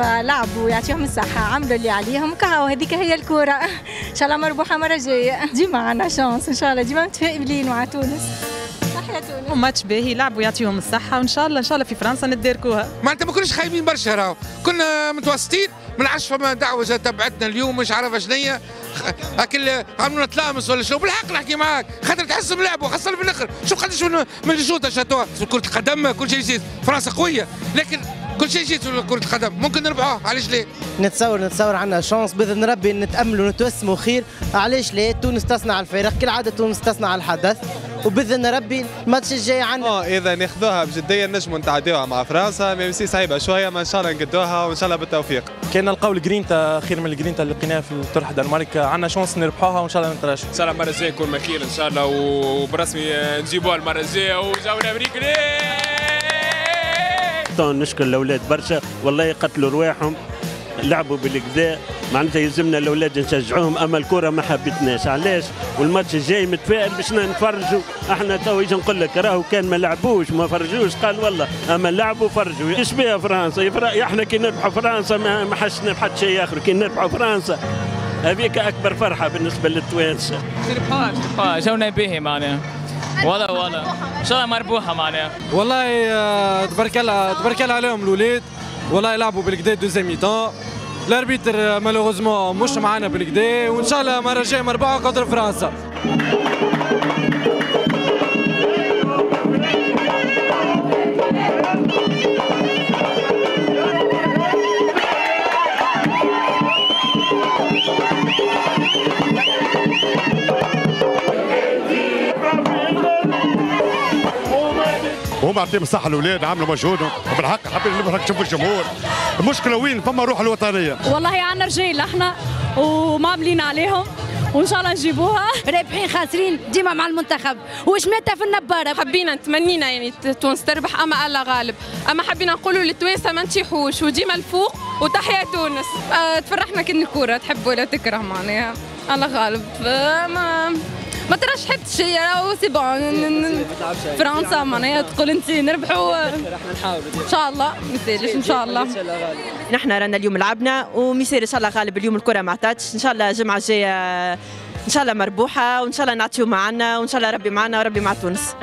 لعبوا ويعطيهم الصحة عملوا اللي عليهم كهو هذيك هي الكورة. إن شاء الله مربوحة مرة جاية. ديما عنا شانس إن شاء الله. ديما متفائلين مع تونس. تحيا تونس. ماتش باهي لعبوا يعطيهم الصحة وإن شاء الله إن شاء الله في فرنسا نداركوها معناتها ما كناش خايبين برشا راهو. كنا متوسطين من عادش فما دعوة جات تبعتنا اليوم مش عارفة شنيا أكل عملنا تلامس ولا شنو. بالحق نحكي معاك. خاطر تحسهم لعبوا خاصة في الآخر شوف قداش من من الشوطه شاتوها كرة القدم كل شيء فرنسا قوية. لكن كل شيء في كرة القدم ممكن نربحوها علاش ليه؟ نتصور نتصور عندنا chance. بإذن ربي نتأملوا ونتوسموا خير. علاش ليه تونس تصنع الفارق كالعاده تونس تصنع الحدث. وبإذن ربي الماتش الجاي عندنا آه إذا ناخذوها بجدية نجموا نتعديوها مع فرنسا. même si صعيبة شوية ما إن شاء الله نقدوها وإن شاء الله بالتوفيق. كان نلقاو الجرينتا خير من الجرينتا اللي لقيناها في الطرح الدنمارك عندنا chance نربحوها وإن شاء الله نترشح ان شاء الله المره الجايه نكون خير إن شاء الله. وبرسمي نجيبوها المره الجايه وجونا أمريكا نشكر الأولاد. برشا والله قتلوا رواحهم لعبوا بالكذا معناتها يلزمنا الأولاد نشجعوهم. أما الكرة ما حبيتناش علاش؟ والماتش الجاي متفائل باش نتفرجوا إحنا تو نقول لك راهو كان ما لعبوش ما فرجوش. قال والله أما لعبوا فرجوا. إيش بها فرنسا؟ إحنا كي نربحوا فرنسا ما حسنا بحد شيء آخر. كي نربحوا فرنسا هذيك أكبر فرحة بالنسبة للتوانسة. نربحوها جونا باهي معناها؟ والله والله إن شاء الله مربوحة معناها. والله تبارك الله تبارك الله عليهم الاولاد والله يلعبوا بالكدا دوزيام ميتون الأربيتر مالوغوزمون مش معانا بالكدا وإن شاء الله المره الجايه مربوحة قدر فرنسا. وهم يعطيهم الصحة الأولاد عملوا مجهودهم وبالحق حابين نبغى نشوف الجمهور. المشكلة وين؟ فما روح الوطنية. والله عنا رجال إحنا ومعملين عليهم وإن شاء الله نجيبوها. رابحين خاسرين ديما مع المنتخب. وشماتها في النبارة؟ حبينا تمنينا يعني تونس تربح أما الله غالب. أما حبينا نقولوا للتوانسة ما نتيحوش وديما الفوق وتحيا تونس. أه تفرحنا كن الكورة تحب ولا تكره معناها الله غالب. ما ما تراش حد شيء راهو c'est bon فرنسا معناها تقول انت نربحوا إن شاء الله ما إن شاء الله. نحن رانا اليوم لعبنا وميسير إن شاء الله غالب اليوم الكرة ما عطاتش إن شاء الله الجمعة الجاية إن شاء الله مربوحة وإن شاء الله نعطيو معنا وإن شاء الله ربي معنا وربي مع تونس.